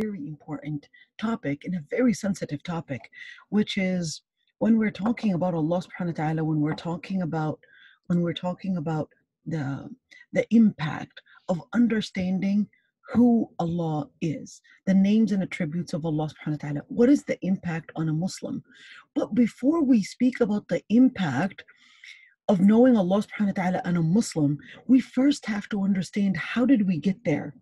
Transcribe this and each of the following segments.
very important topic and a very sensitive topic, which is when we're talking about Allah subhanahu wa ta'ala, when we're talking about when we're talking about the the impact of understanding who Allah is, the names and attributes of Allah subhanahu wa ta'ala. What is the impact on a Muslim? But before we speak about the impact of knowing Allah subhanahu wa ta'ala on a Muslim, we first have to understand how did we get there?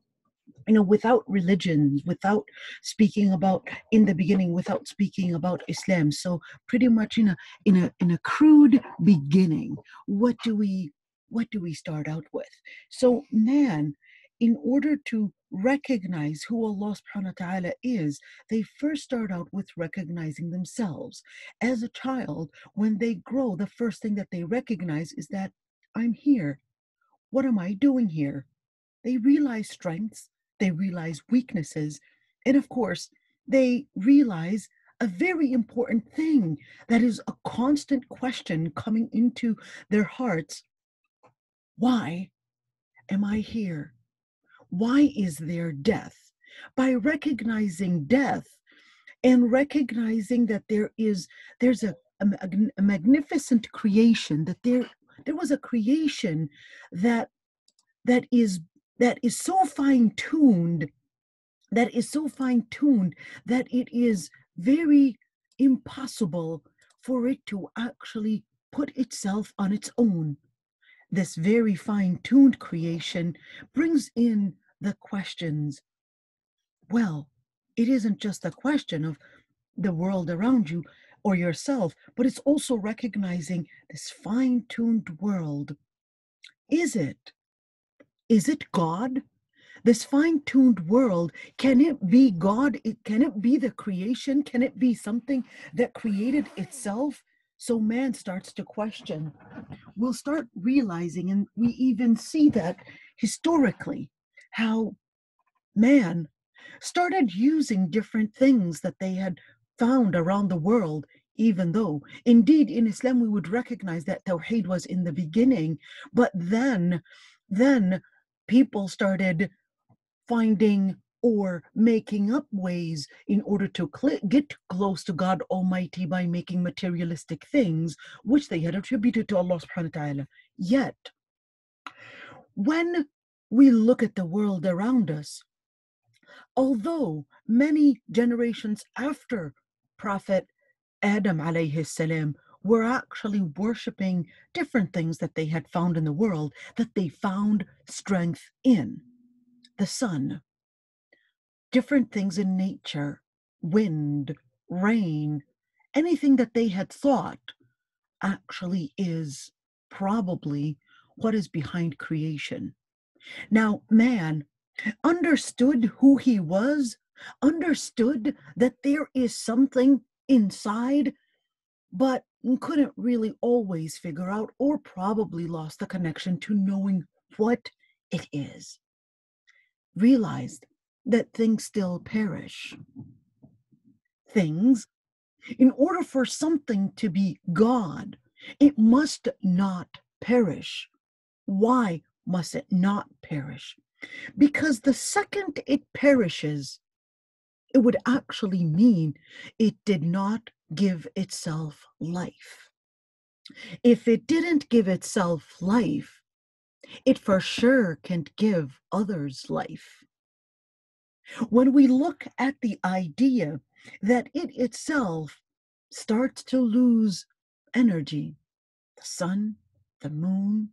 You know, without religions, without speaking about in the beginning, without speaking about Islam. So pretty much in a in a in a crude beginning, what do we what do we start out with? So man in order to recognize who Allah subhanahu wa ta'ala is, they first start out with recognizing themselves. As a child, when they grow, the first thing that they recognize is that I'm here. What am I doing here? They realize strengths, they realize weaknesses, and of course, they realize a very important thing that is a constant question coming into their hearts why am I here? Why is there death? By recognizing death and recognizing that there is there's a, a, a magnificent creation, that there there was a creation that that is that is so fine-tuned that is so fine-tuned that it is very impossible for it to actually put itself on its own this very fine-tuned creation brings in the questions. Well, it isn't just a question of the world around you or yourself, but it's also recognizing this fine tuned world. Is it? Is it God? This fine tuned world, can it be God? Can it be the creation? Can it be something that created itself? So man starts to question. We'll start realizing, and we even see that historically, how man started using different things that they had found around the world even though indeed in islam we would recognize that tawheed was in the beginning but then then people started finding or making up ways in order to cl- get close to God Almighty by making materialistic things, which they had attributed to Allah subhanahu wa ta'ala. Yet, when we look at the world around us. Although many generations after Prophet Adam alayhi salam were actually worshiping different things that they had found in the world that they found strength in. The sun, different things in nature, wind, rain, anything that they had thought actually is probably what is behind creation. Now, man understood who he was, understood that there is something inside, but couldn't really always figure out, or probably lost the connection to knowing what it is. Realized that things still perish. Things, in order for something to be God, it must not perish. Why must it not perish? Because the second it perishes, it would actually mean it did not give itself life. If it didn't give itself life, it for sure can't give others life. When we look at the idea that it itself starts to lose energy, the sun, the moon,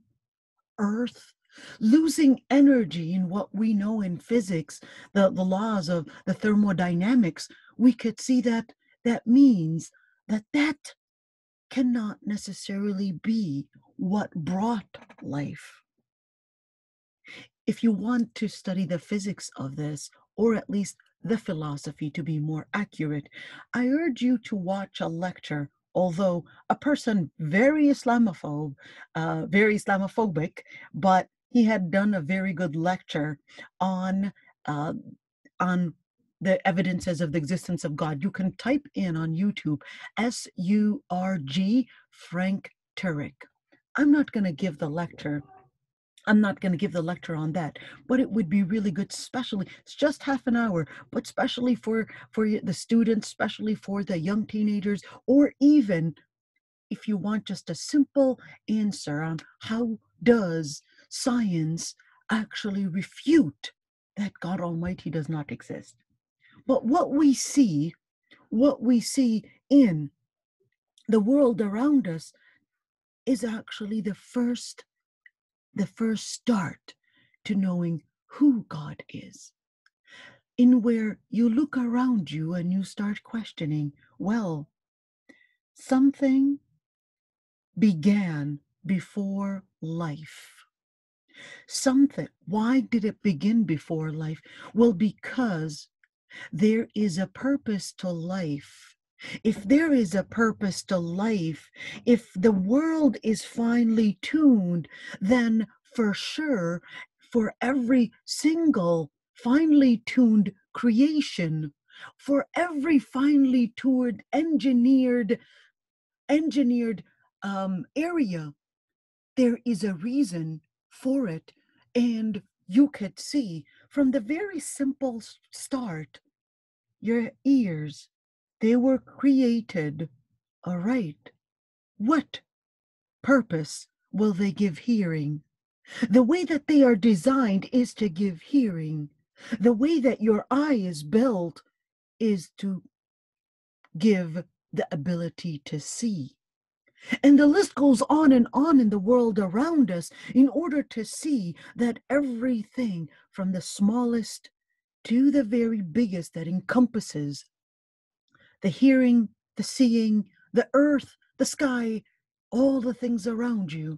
earth, losing energy in what we know in physics, the, the laws of the thermodynamics, we could see that that means that that cannot necessarily be what brought life. If you want to study the physics of this, or at least the philosophy to be more accurate, I urge you to watch a lecture although a person very Islamophobe, uh, very Islamophobic, but he had done a very good lecture on uh, on the evidences of the existence of God. You can type in on YouTube S U R G Frank Turek. I'm not going to give the lecture I'm not going to give the lecture on that, but it would be really good, especially it's just half an hour, but especially for for the students, especially for the young teenagers, or even if you want just a simple answer on how does science actually refute that God Almighty does not exist. But what we see, what we see in the world around us is actually the first the first start to knowing who God is. In where you look around you and you start questioning, well, something began before life. Something, why did it begin before life? Well, because there is a purpose to life if there is a purpose to life, if the world is finely tuned, then for sure, for every single finely tuned creation, for every finely tuned, engineered, engineered um, area, there is a reason for it. And you could see from the very simple start, your ears, they were created. All right. What purpose will they give hearing? The way that they are designed is to give hearing. The way that your eye is built is to give the ability to see. And the list goes on and on in the world around us in order to see that everything from the smallest to the very biggest that encompasses the hearing, the seeing, the earth, the sky, all the things around you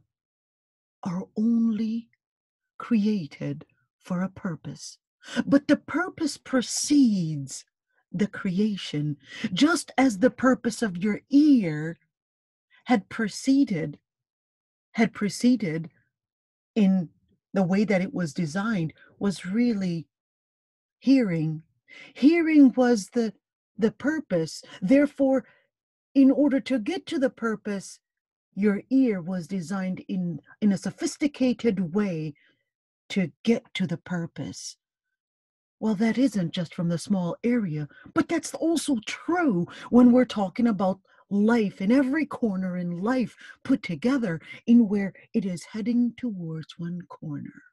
are only created for a purpose. But the purpose precedes the creation, just as the purpose of your ear had preceded, had preceded in the way that it was designed, was really hearing. Hearing was the the purpose. Therefore, in order to get to the purpose, your ear was designed in, in a sophisticated way to get to the purpose. Well, that isn't just from the small area, but that's also true when we're talking about life in every corner in life put together in where it is heading towards one corner.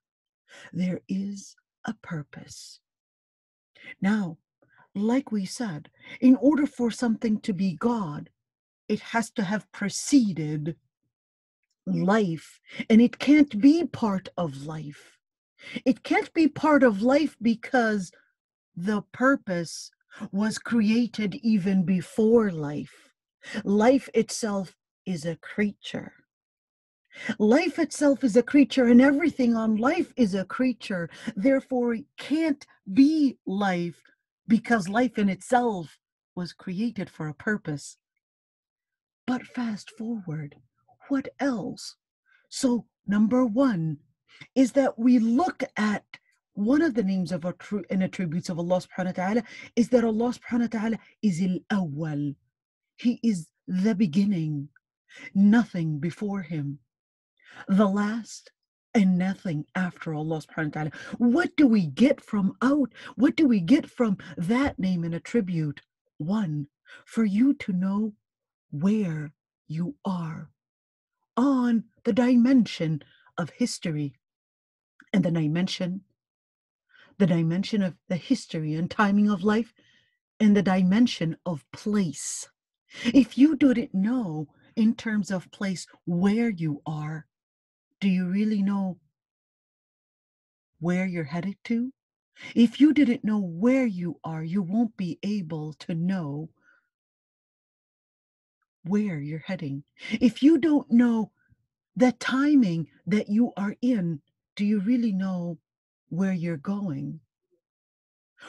There is a purpose. Now, like we said, in order for something to be God, it has to have preceded life, and it can't be part of life. It can't be part of life because the purpose was created even before life. Life itself is a creature. Life itself is a creature, and everything on life is a creature. Therefore, it can't be life because life in itself was created for a purpose. But fast forward, what else? So, number one is that we look at one of the names of attri- and attributes of Allah subhanahu wa ta'ala is that Allah subhanahu wa ta'ala is al awwal. He is the beginning, nothing before him. The last and nothing after Allah subhanahu wa ta'ala. What do we get from out? What do we get from that name and attribute? One, for you to know where you are on the dimension of history and the dimension the dimension of the history and timing of life and the dimension of place if you didn't know in terms of place where you are do you really know where you're headed to? If you didn't know where you are, you won't be able to know where you're heading. If you don't know the timing that you are in, do you really know where you're going?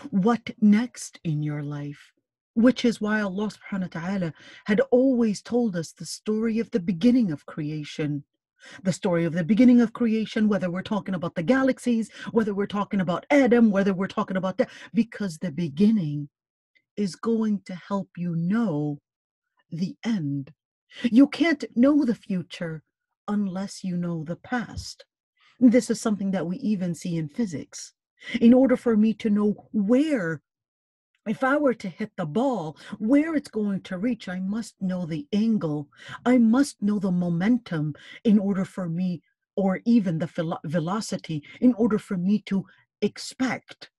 What next in your life? Which is why Allah subhanahu wa ta'ala had always told us the story of the beginning of creation the story of the beginning of creation, whether we're talking about the galaxies, whether we're talking about Adam, whether we're talking about that, because the beginning is going to help you know the end. You can't know the future unless you know the past. This is something that we even see in physics. In order for me to know where if I were to hit the ball, where it's going to reach, I must know the angle. I must know the momentum in order for me, or even the velocity, in order for me to expect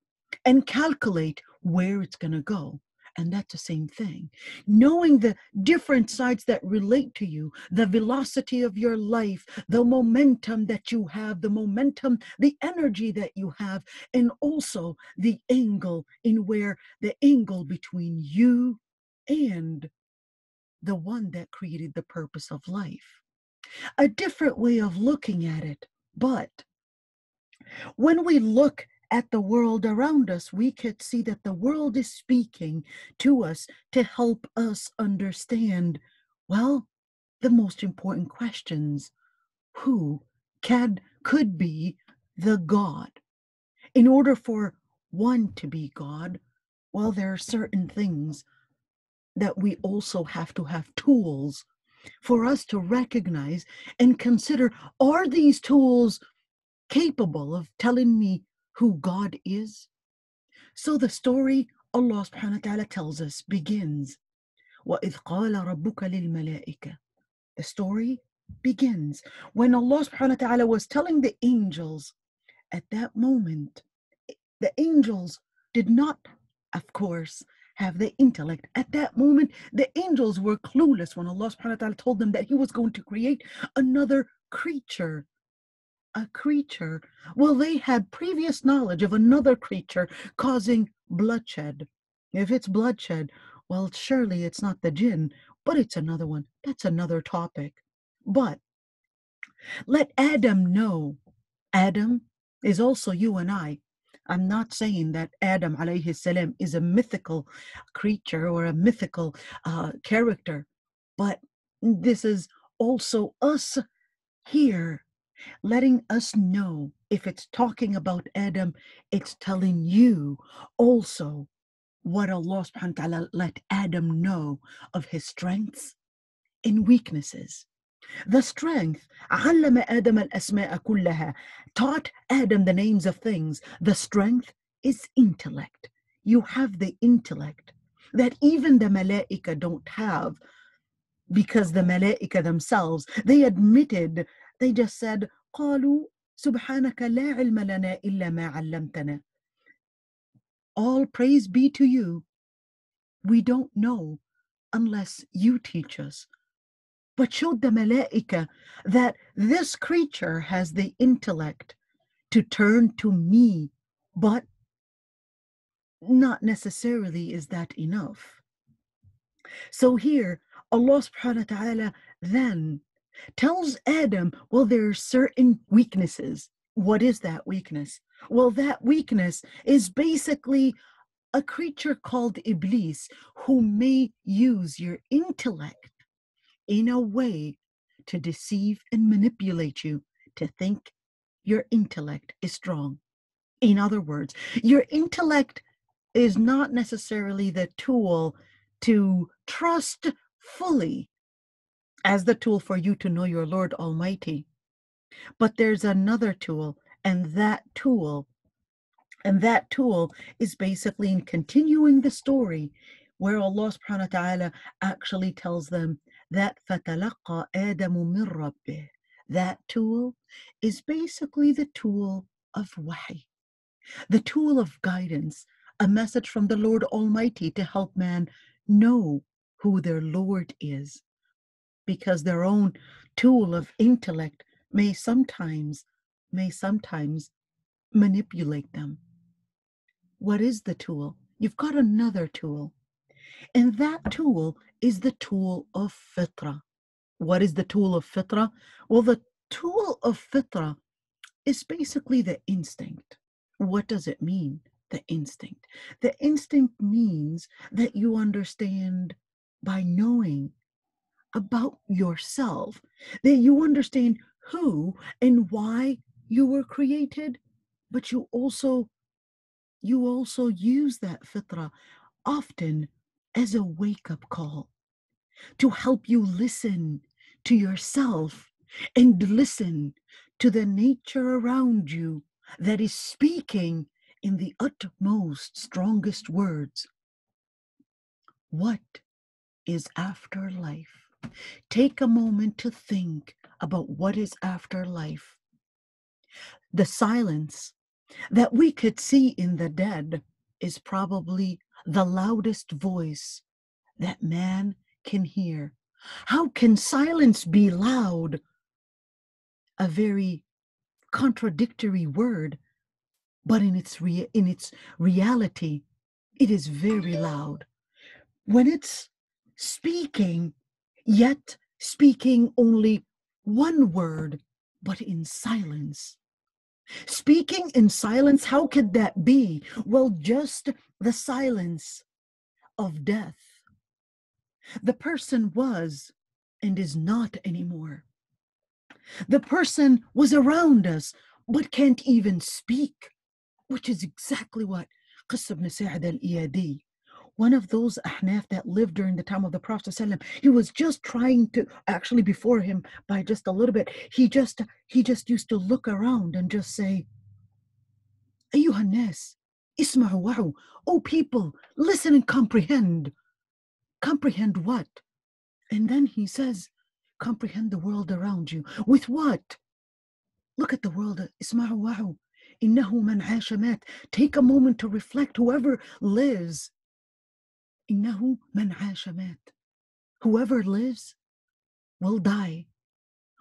and calculate where it's going to go. And that's the same thing. Knowing the different sides that relate to you, the velocity of your life, the momentum that you have, the momentum, the energy that you have, and also the angle in where the angle between you and the one that created the purpose of life. A different way of looking at it, but when we look at the world around us, we could see that the world is speaking to us to help us understand, well, the most important questions who can could be the God. In order for one to be God, well, there are certain things that we also have to have tools for us to recognize and consider are these tools capable of telling me who God is? So the story Allah subhanahu wa ta'ala tells us begins وَإِذْ قَالَ رَبُّكَ لِلْمَلَائِكَةِ The story begins when Allah subhanahu wa ta'ala was telling the angels at that moment the angels did not of course have the intellect at that moment the angels were clueless when Allah subhanahu wa ta'ala told them that he was going to create another creature a creature, well, they had previous knowledge of another creature causing bloodshed. If it's bloodshed, well, surely it's not the jinn, but it's another one. That's another topic. But let Adam know. Adam is also you and I. I'm not saying that Adam alayhi salam is a mythical creature or a mythical uh, character, but this is also us here letting us know if it's talking about Adam, it's telling you also what Allah subhanahu wa ta'ala let Adam know of his strengths and weaknesses. The strength, علم آدم الأسماء كلها, taught Adam the names of things. The strength is intellect. You have the intellect that even the malaika don't have because the malaika themselves, they admitted they just said, قالوا سبحانك لا علم لنا إلا ما علمتنا. All praise be to you. We don't know unless you teach us. But showed the malaika that this creature has the intellect to turn to me, but not necessarily is that enough. So here, Allah subhanahu wa ta'ala then tells Adam, well, there are certain weaknesses. What is that weakness? Well, that weakness is basically a creature called Iblis who may use your intellect in a way to deceive and manipulate you to think your intellect is strong. In other words, your intellect is not necessarily the tool to trust fully as the tool for you to know your Lord Almighty. But there's another tool, and that tool, and that tool is basically in continuing the story where Allah subhanahu wa ta'ala actually tells them that فَتَلَقَّى آدَمُ مِنْ رَبِّهِ That tool is basically the tool of wahi, the tool of guidance, a message from the Lord Almighty to help man know who their Lord is because their own tool of intellect may sometimes may sometimes manipulate them. What is the tool? You've got another tool. And that tool is the tool of fitra. What is the tool of fitra? Well the tool of fitra is basically the instinct. What does it mean the instinct? The instinct means that you understand by knowing about yourself, that you understand who and why you were created, but you also you also use that fitra often as a wake-up call to help you listen to yourself and listen to the nature around you that is speaking in the utmost, strongest words. What is afterlife? Take a moment to think about what is afterlife. The silence that we could see in the dead is probably the loudest voice that man can hear. How can silence be loud? A very contradictory word, but in its rea- in its reality, it is very loud. When it's speaking, yet speaking only one word, but in silence. Speaking in silence, how could that be? Well, just the silence of death. The person was and is not anymore. The person was around us, but can't even speak, which is exactly what Qis ibn al-Iyadi, one of those Ahnaf that lived during the time of the Prophet he was just trying to actually before him by just a little bit he just he just used to look around and just say Ayyuhannas, ismahu wa'u, oh people listen and comprehend. Comprehend what? And then he says comprehend the world around you. With what? Look at the world ismahu wa'u. Innahu man Take a moment to reflect. Whoever lives. إنه من عاش مات. Whoever lives will die.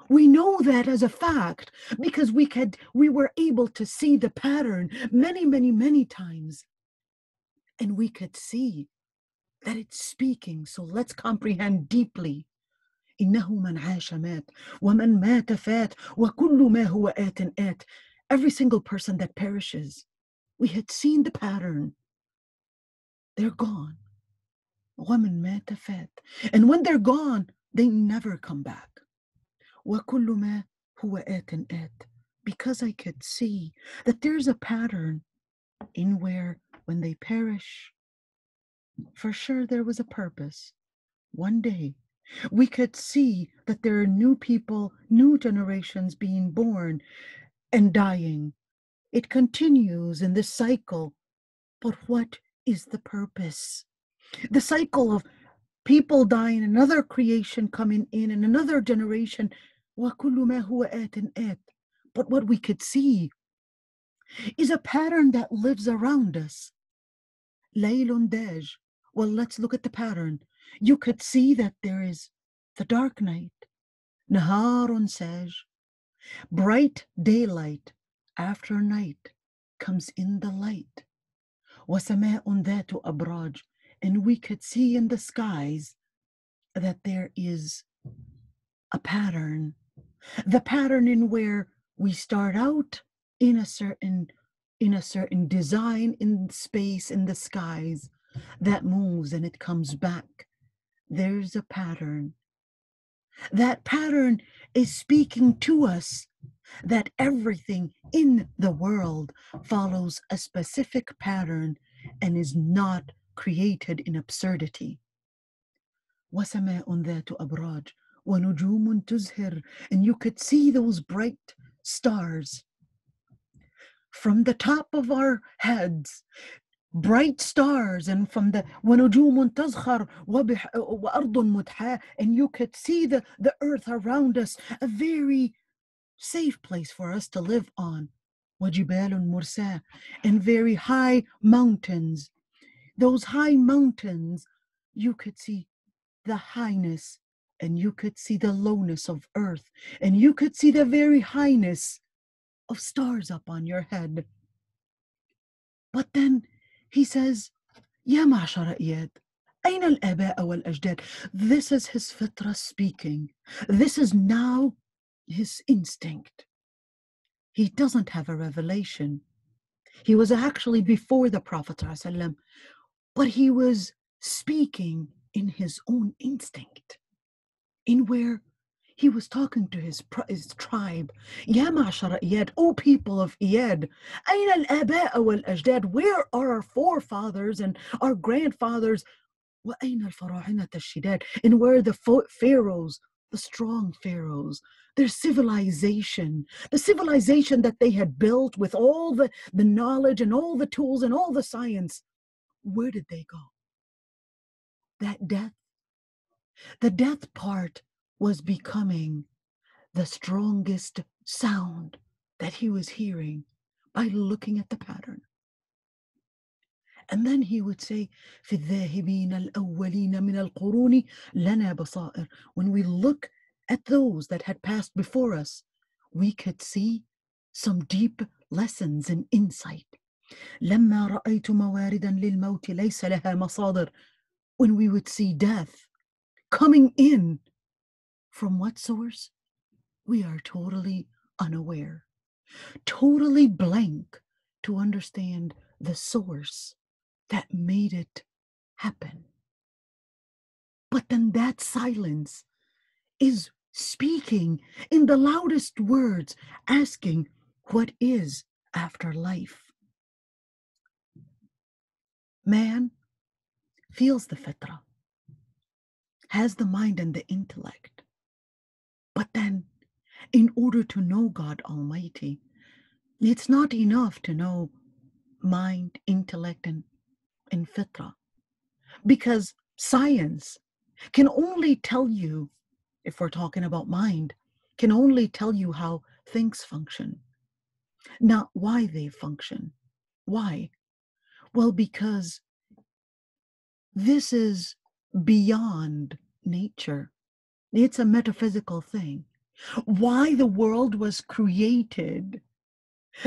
We know that as a fact because we could we were able to see the pattern many, many, many times. And we could see that it's speaking. So let's comprehend deeply. إنه من عاش مات ومن مات فات وكل ما هو آت آت. Every single person that perishes, we had seen the pattern. They're gone. ومن مات فات and when they're gone they never come back وكل ما هو آت آت because I could see that there's a pattern in where when they perish for sure there was a purpose one day we could see that there are new people new generations being born and dying it continues in this cycle but what is the purpose the cycle of people dying, another creation coming in, and another generation. But what we could see is a pattern that lives around us. Laylun Daj. Well, let's look at the pattern. You could see that there is the dark night, Naharun Saj, bright daylight after night comes in the light. وسماء ذات أبراج and we could see in the skies that there is a pattern. The pattern in where we start out in a certain in a certain design in space in the skies that moves and it comes back. There's a pattern. That pattern is speaking to us that everything in the world follows a specific pattern and is not created in absurdity. وسماء ذات أبراج ونجوم تزهر and you could see those bright stars from the top of our heads bright stars and from the ونجوم تزخر وأرض متحاة and you could see the, the earth around us a very safe place for us to live on وجبال مرساة and very high mountains those high mountains, you could see the highness and you could see the lowness of earth and you could see the very highness of stars up on your head. But then he says, يا معشر إياد أين الآباء والأجداد? This is his fitra speaking. This is now his instinct. He doesn't have a revelation. He was actually before the Prophet ﷺ but he was speaking in his own instinct, in where he was talking to his, his tribe. يا معشر إياد, O people of Iyad, أين الآباء والأجداد? Where are our forefathers and our grandfathers? وأين الفراعنة الشداد? And where are the pharaohs the strong pharaohs, their civilization, the civilization that they had built with all the, the knowledge and all the tools and all the science, where did they go? That death. The death part was becoming the strongest sound that he was hearing by looking at the pattern. And then he would say, في الذاهبين الأولين من القرون لنا بصائر. When we look at those that had passed before us, we could see some deep lessons and insight. لما رأيت مواردا للموت ليس لها مصادر. When we would see death coming in from what source? We are totally unaware, totally blank to understand the source that made it happen. But then that silence is speaking in the loudest words, asking, What is after life? Man feels the fitra, has the mind and the intellect. But then, in order to know God Almighty, it's not enough to know mind, intellect, and in fitra because science can only tell you if we're talking about mind can only tell you how things function. Not why they function. Why well because this is beyond nature it's a metaphysical thing why the world was created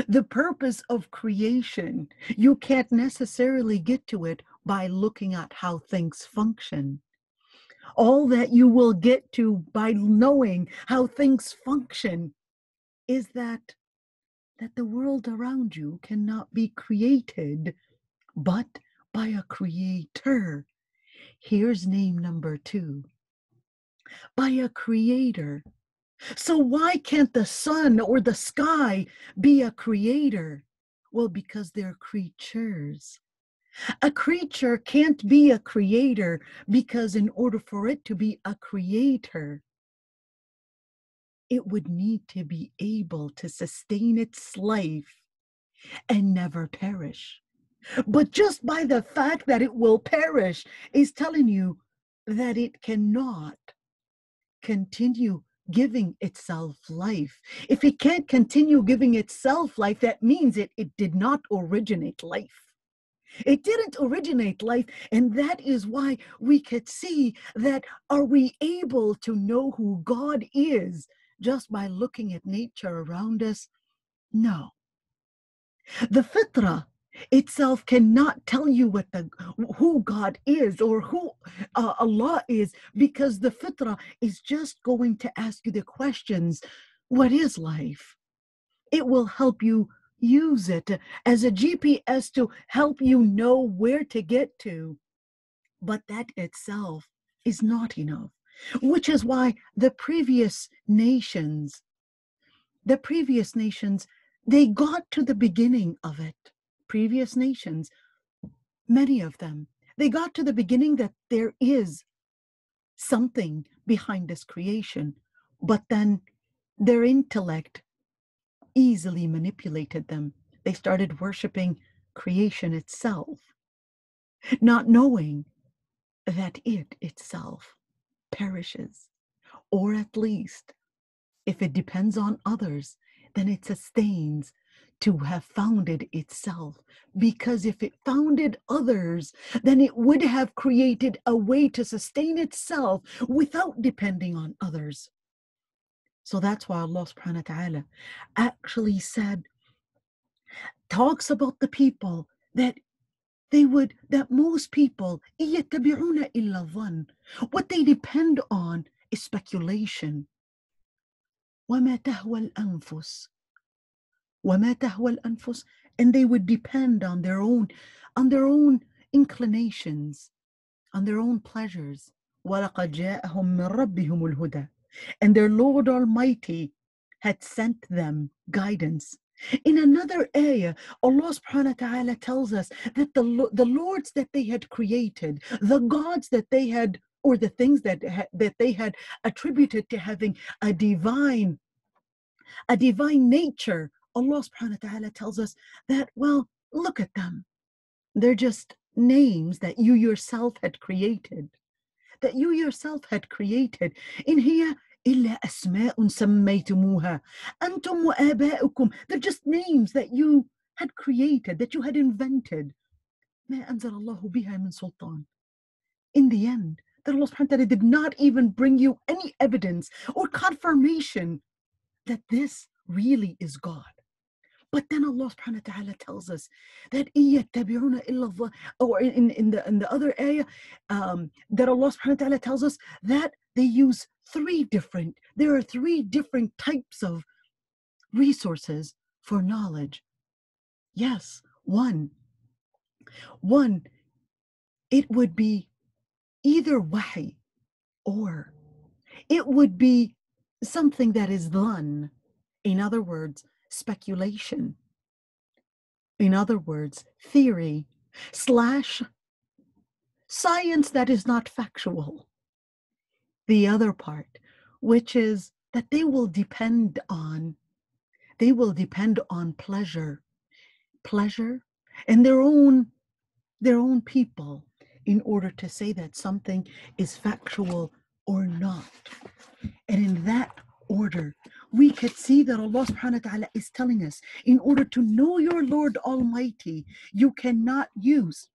the purpose of creation, you can't necessarily get to it by looking at how things function. All that you will get to by knowing how things function is that that the world around you cannot be created but by a creator. Here's name number 2. By a creator so, why can't the sun or the sky be a creator? Well, because they're creatures. A creature can't be a creator because, in order for it to be a creator, it would need to be able to sustain its life and never perish. But just by the fact that it will perish is telling you that it cannot continue giving itself life. If it can't continue giving itself life, that means it, it did not originate life. It didn't originate life, and that is why we could see that are we able to know who God is just by looking at nature around us? No. The fitra itself cannot tell you what the who God is or who uh, Allah is because the fitra is just going to ask you the questions what is life? It will help you use it as a GPS to help you know where to get to. But that itself is not enough which is why the previous nations the previous nations they got to the beginning of it previous nations, many of them, they got to the beginning that there is something behind this creation, but then their intellect easily manipulated them. They started worshiping creation itself, not knowing that it itself perishes, or at least, if it depends on others, then it sustains to have founded itself. Because if it founded others, then it would have created a way to sustain itself without depending on others. So that's why Allah subhanahu wa ta'ala actually said, talks about the people that they would, that most people, what they depend on is speculation. وما تهوى الأنفس وما تهوى الأنفس and they would depend on their own on their own inclinations on their own pleasures ولقد جاءهم من ربهم الهدى and their Lord Almighty had sent them guidance in another ayah, Allah subhanahu wa ta'ala tells us that the, the lords that they had created, the gods that they had or the things that ha- that they had attributed to having a divine a divine nature allah subhanahu wa ta'ala tells us that well look at them they're just names that you yourself had created that you yourself had created in here إلا أسماء سميتموها أنتم وآباؤكم they're just names that you had created that you had invented ما أنزل الله بها من سلطان in the end that Allah subhanahu wa ta'ala did not even bring you any evidence or confirmation that this really is God. But then Allah subhanahu wa ta'ala tells us that or in, in the in the other ayah um, that Allah subhanahu wa ta'ala tells us that they use three different, there are three different types of resources for knowledge. Yes, one. One, it would be either wahi or it would be something that is done. In other words, speculation. In other words, theory slash science that is not factual. The other part, which is that they will depend on, they will depend on pleasure, pleasure and their own, their own people in order to say that something is factual or not. And in that order, we could see that Allah subhanahu wa ta'ala is telling us in order to know your Lord Almighty, you cannot use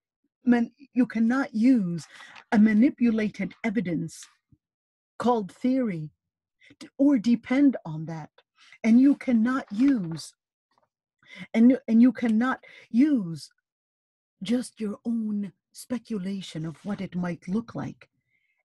man, you cannot use a manipulated evidence called theory or depend on that. And you cannot use and, and you cannot use just your own speculation of what it might look like.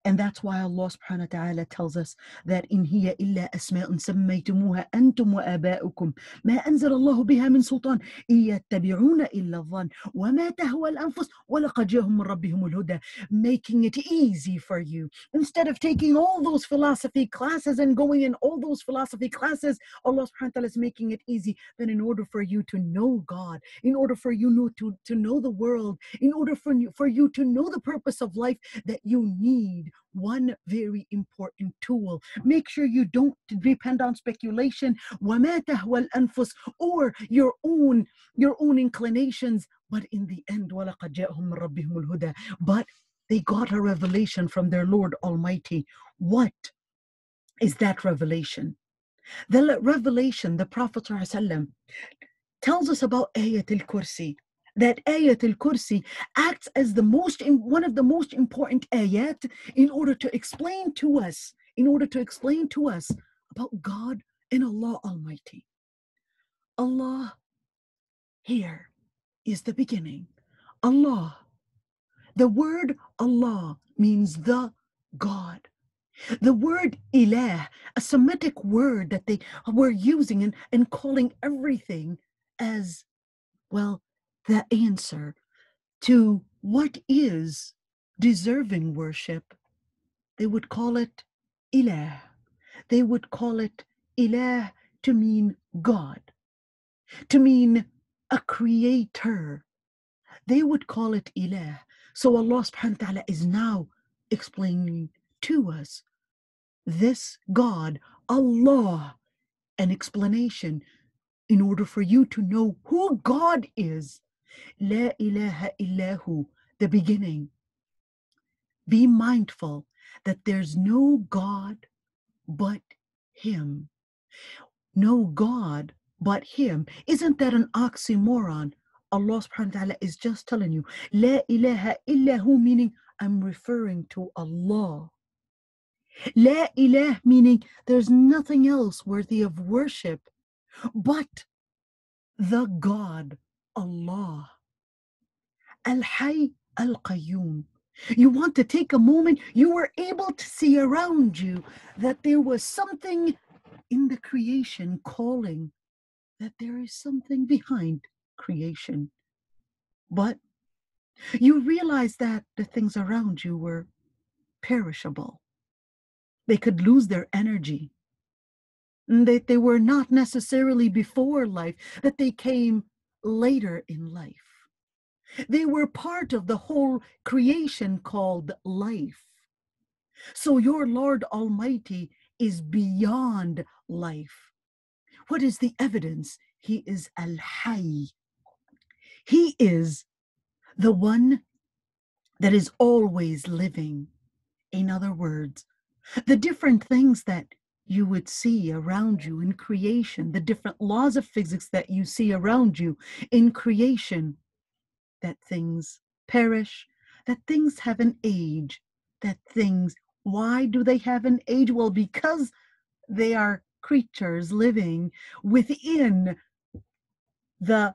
And that's why Allah subhanahu wa ta'ala tells us that in hiya illa asma'un sammaytumuha antum wa aba'ukum. Ma anzal Allah biha min sultan. Yattabi'una illa dhann. Wa ma tahwa al-anfus. Wa laqad jahum min rabbihim al-huda. Making it easy for you. Instead of taking all those philosophy classes and going in all those philosophy classes Allah subhanahu wa ta'ala is making it easy. Then in order for you to know God in order for you know to, to know the world in order for you, for you to know the purpose of life that you need one very important tool. Make sure you don't depend on speculation or your own your own inclinations. But in the end, but they got a revelation from their Lord Almighty. What is that revelation? The revelation, the Prophet ﷺ tells us about Ayat al-Kursi that ayat al-kursi acts as the most one of the most important ayat in order to explain to us in order to explain to us about God and Allah Almighty. Allah here is the beginning. Allah. The word Allah means the God. The word ilah, a Semitic word that they were using and, and calling everything as, well, the answer to what is deserving worship, they would call it ilah. They would call it ilah to mean God, to mean a creator. They would call it ilah. So Allah subhanahu wa ta'ala is now explaining to us this God, Allah, an explanation in order for you to know who God is La ilaha illahu, the beginning. Be mindful that there's no God but Him. No God but Him. Isn't that an oxymoron? Allah subhanahu wa ta'ala is just telling you, La ilaha illahu, meaning I'm referring to Allah. La ilah, meaning there's nothing else worthy of worship but the God Allah. Al Hayy Al Qayyum. You want to take a moment, you were able to see around you that there was something in the creation calling, that there is something behind creation. But you realize that the things around you were perishable. They could lose their energy. That they were not necessarily before life, that they came later in life. They were part of the whole creation called life. So your Lord Almighty is beyond life. What is the evidence? He is Al Hayy. He is the one that is always living. In other words, the different things that you would see around you in creation, the different laws of physics that you see around you in creation, that things perish, that things have an age, that things, why do they have an age? Well, because they are creatures living within the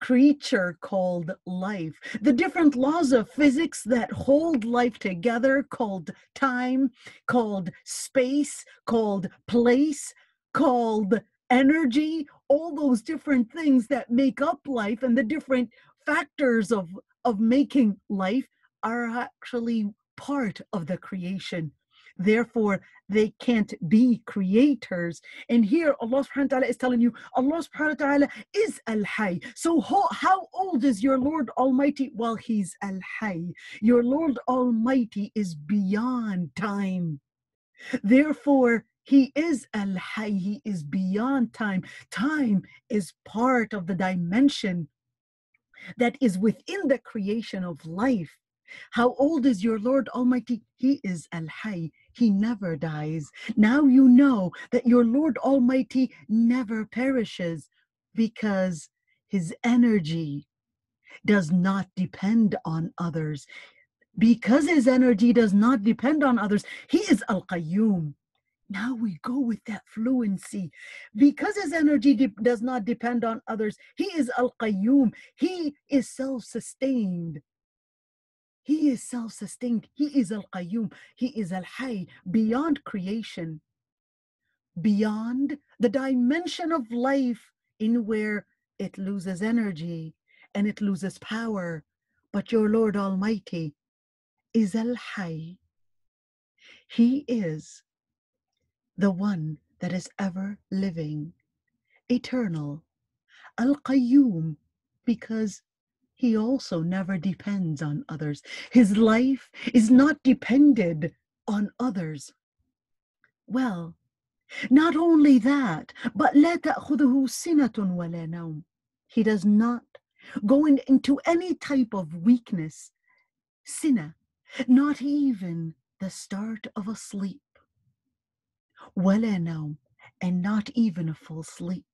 creature called life. The different laws of physics that hold life together, called time, called space, called place, called energy, all those different things that make up life and the different factors of, of making life are actually part of the creation. Therefore, they can't be creators. And here Allah subhanahu wa ta'ala is telling you, Allah subhanahu wa ta'ala is Al Hayy. So how, how old is your Lord Almighty? Well, He's Al Hayy. Your Lord Almighty is beyond time. Therefore, he is Al Hayy, He is beyond time. Time is part of the dimension that is within the creation of life. How old is your Lord Almighty? He is Al Hayy. He never dies. Now you know that your Lord Almighty never perishes because his energy does not depend on others. Because his energy does not depend on others, he is Al Qayyum. Now we go with that fluency. Because his energy de- does not depend on others, he is Al Qayyum. He is self sustained. He is self sustained. He is Al Qayyum. He is Al Hayy, beyond creation, beyond the dimension of life in where it loses energy and it loses power. But your Lord Almighty is Al Hayy. He is the one that is ever living, eternal, Al Qayyum, because he also never depends on others. His life is not depended on others. Well, not only that, but لا تأخذه سنة ولا نوم. He does not go in, into any type of weakness, sinna, not even the start of a sleep. ولا نوم, and not even a full sleep.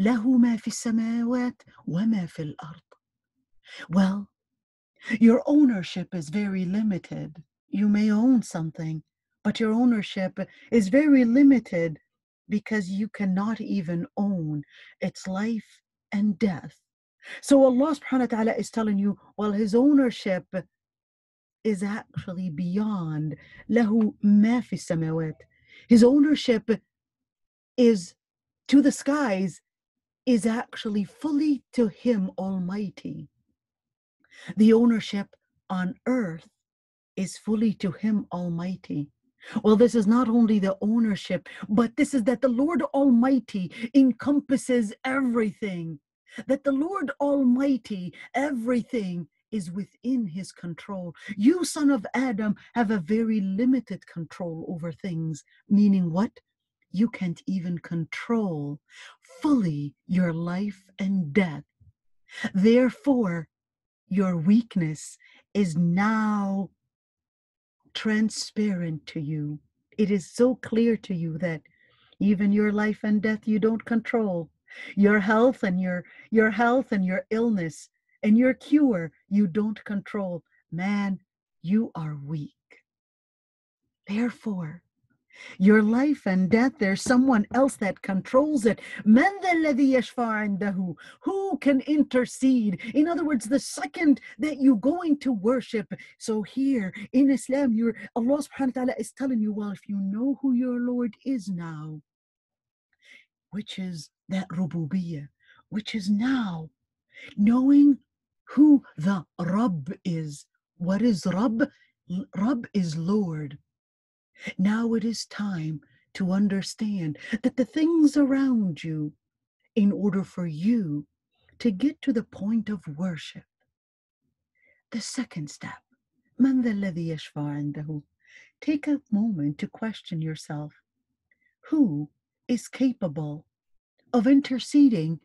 له ما في السماوات وما في الأرض. Well, your ownership is very limited. You may own something, but your ownership is very limited because you cannot even own its life and death. So Allah subhanahu wa ta'ala is telling you, well, his ownership is actually beyond lahu ma fi samawat. His ownership is to the skies is actually fully to him almighty. The ownership on earth is fully to Him Almighty. Well, this is not only the ownership, but this is that the Lord Almighty encompasses everything. That the Lord Almighty, everything is within His control. You, son of Adam, have a very limited control over things, meaning what? You can't even control fully your life and death. Therefore, your weakness is now transparent to you. It is so clear to you that even your life and death you don't control. Your health and your your health and your illness and your cure you don't control. Man, you are weak. Therefore, your life and death, there's someone else that controls it. Who can intercede? In other words, the second that you go into worship. So here in Islam, your Allah subhanahu wa ta'ala is telling you, well, if you know who your Lord is now, which is that rububiyyah, which is now knowing who the Rabb is. What is Rabb? Rabb is Lord. Now it is time to understand that the things around you, in order for you to get to the point of worship, the second step, من ذا الذي يشفع عنده? take a moment to question yourself who is capable of interceding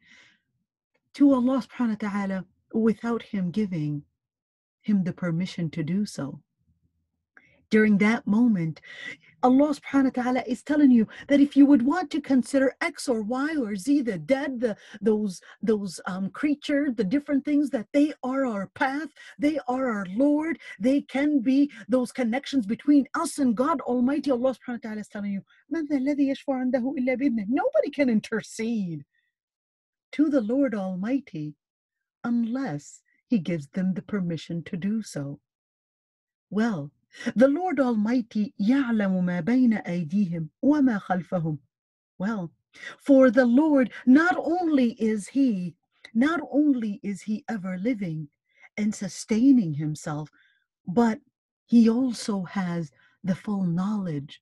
to Allah subhanahu wa ta'ala without him giving him the permission to do so. During that moment, Allah subhanahu wa ta'ala is telling you that if you would want to consider X or Y or Z, the dead, the those those um, creatures, the different things that they are our path, they are our Lord, they can be those connections between us and God Almighty. Allah subhanahu wa ta'ala is telling you, nobody can intercede to the Lord Almighty unless He gives them the permission to do so. Well, the Lord Almighty يعلم ما بين أيديهم وما خلفهم. Well, for the Lord, not only is He, not only is He ever living and sustaining Himself, but He also has the full knowledge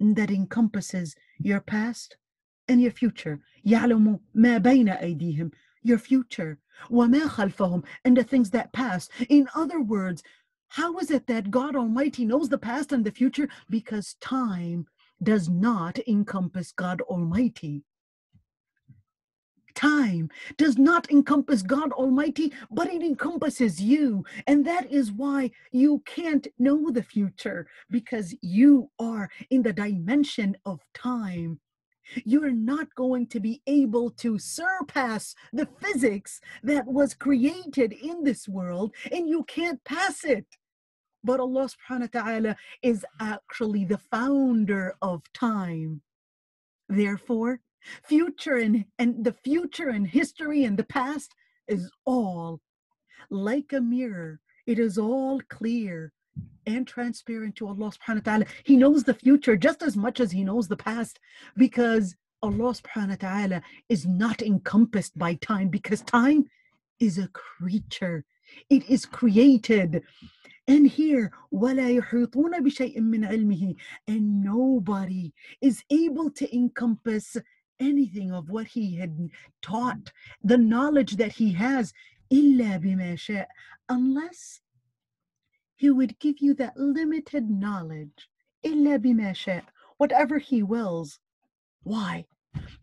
that encompasses your past and your future. يعلم ما بين أيديهم, your future, وما خلفهم, and the things that pass. In other words, how is it that God Almighty knows the past and the future? Because time does not encompass God Almighty. Time does not encompass God Almighty, but it encompasses you. And that is why you can't know the future because you are in the dimension of time. You're not going to be able to surpass the physics that was created in this world, and you can't pass it. But Allah subhanahu wa ta'ala is actually the founder of time. Therefore, future and, and the future and history and the past is all like a mirror. It is all clear and transparent to Allah subhanahu wa ta'ala. He knows the future just as much as he knows the past because Allah subhanahu wa ta'ala is not encompassed by time because time is a creature. It is created. And here, وَلَا يُحِيطُونَ بِشَيْءٍ مِّنْ عِلْمِهِ And nobody is able to encompass anything of what he had taught, the knowledge that he has, إِلَّا بِمَا شَاء Unless he would give you that limited knowledge, إِلَّا بِمَا شَاء Whatever he wills. Why?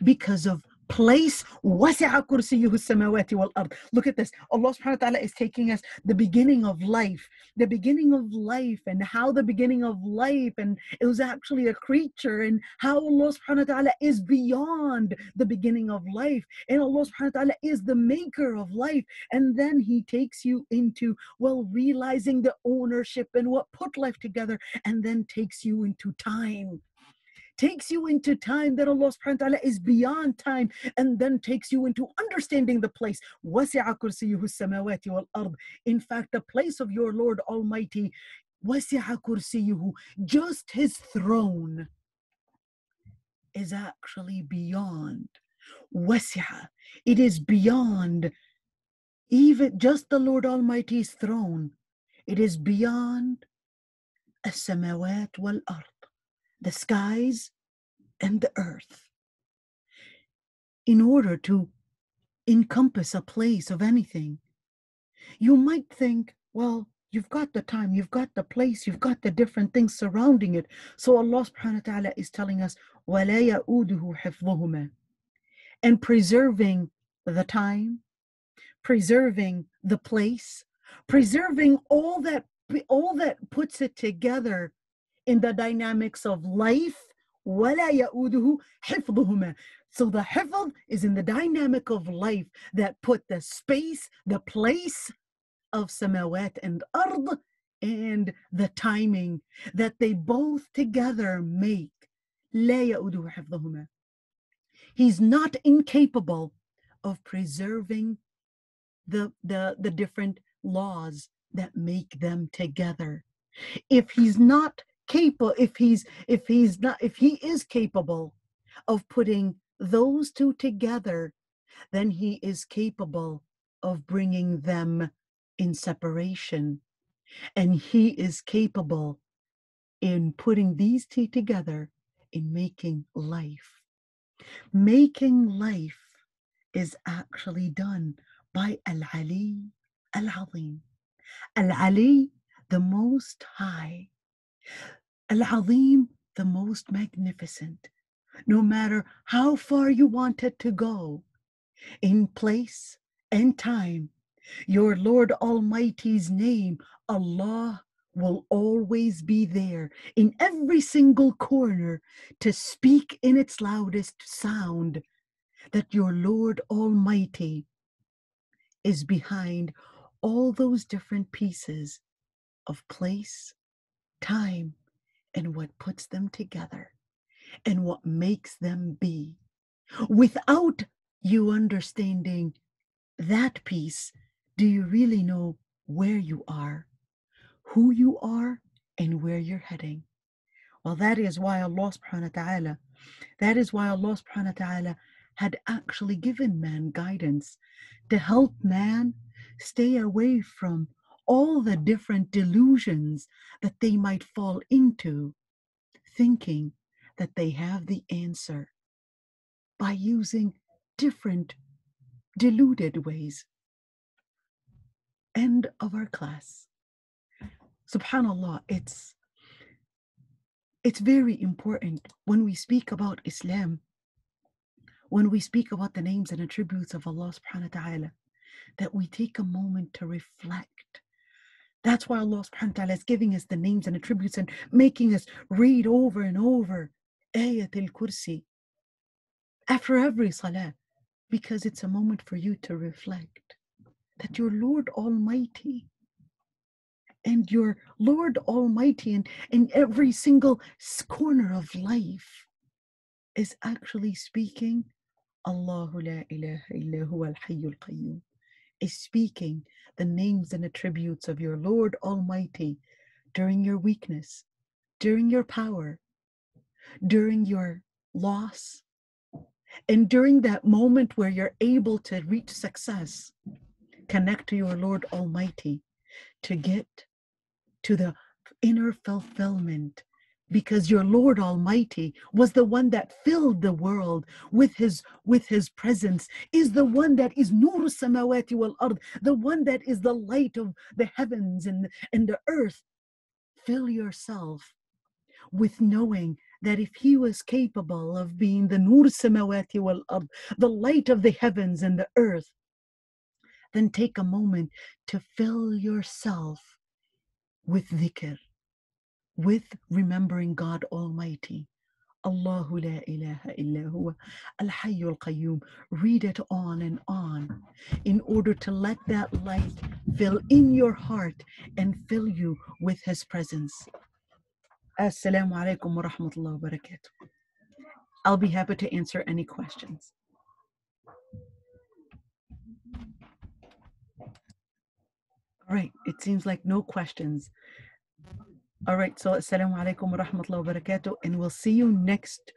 Because of place وسع كرسيه السماوات والأرض look at this Allah subhanahu wa ta'ala is taking us the beginning of life the beginning of life and how the beginning of life and it was actually a creature and how Allah subhanahu wa ta'ala is beyond the beginning of life and Allah subhanahu wa ta'ala is the maker of life and then he takes you into well realizing the ownership and what put life together and then takes you into time takes you into time that Allah subhanahu wa ta'ala is beyond time and then takes you into understanding the place. In fact, the place of your Lord Almighty, just his throne is actually beyond. It is beyond even just the Lord Almighty's throne. It is beyond السماوات والأرض the skies and the earth in order to encompass a place of anything. You might think, well, you've got the time, you've got the place, you've got the different things surrounding it. So Allah subhanahu wa ta'ala is telling us, وَلَا يَؤُودُهُ حِفْظُهُمَا And preserving the time, preserving the place, preserving all that all that puts it together in the dynamics of life ولا يؤوده حفظهما so the hifz is in the dynamic of life that put the space the place of samawat and ard and the timing that they both together make لا يؤوده حفظهما he's not incapable of preserving the the the different laws that make them together if he's not capable if he's if he's not if he is capable of putting those two together then he is capable of bringing them in separation. And he is capable in putting these two together in making life. Making life is actually done by al-ali al-azim. Al-ali the most high Al-Azim, the most magnificent, no matter how far you want it to go, in place and time, your Lord Almighty's name, Allah, will always be there in every single corner to speak in its loudest sound that your Lord Almighty is behind all those different pieces of place, time, and what puts them together and what makes them be. Without you understanding that piece, do you really know where you are, who you are, and where you're heading? Well, that is why Allah subhanahu wa ta'ala, that is why Allah subhanahu wa ta'ala had actually given man guidance to help man stay away from all the different delusions that they might fall into, thinking that they have the answer by using different deluded ways. End of our class. Subhanallah, it's it's very important when we speak about Islam, when we speak about the names and attributes of Allah subhanahu wa ta'ala, that we take a moment to reflect. That's why Allah subhanahu wa ta'ala is giving us the names and attributes and making us read over and over Ayat al Kursi after every salah, because it's a moment for you to reflect that your Lord Almighty and your Lord Almighty in, in every single corner of life is actually speaking Allahu la ilaha illa huwa al-hayyul qayyum is speaking the names and attributes of your Lord Almighty during your weakness, during your power, during your loss, and during that moment where you're able to reach success, connect to your Lord Almighty to get to the inner fulfillment because your lord almighty was the one that filled the world with his with his presence is the one that is nur samawati wal ard the one that is the light of the heavens and and the earth. Fill yourself with knowing that if he was capable of being the nur samawati wal ard the light of the heavens and the earth then take a moment to fill yourself with dhikr with remembering God Almighty. Allahu la ilaha illa huwa al hayyul qayyum. Read it on and on in order to let that light fill in your heart and fill you with His presence. Assalamu alaikum wa rahmatullahi wa barakatuh. I'll be happy to answer any questions. All right, it seems like no questions. All right, so assalamu alaikum wa rahmatullahi wa barakatuh, and we'll see you next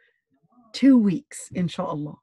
two weeks, inshallah.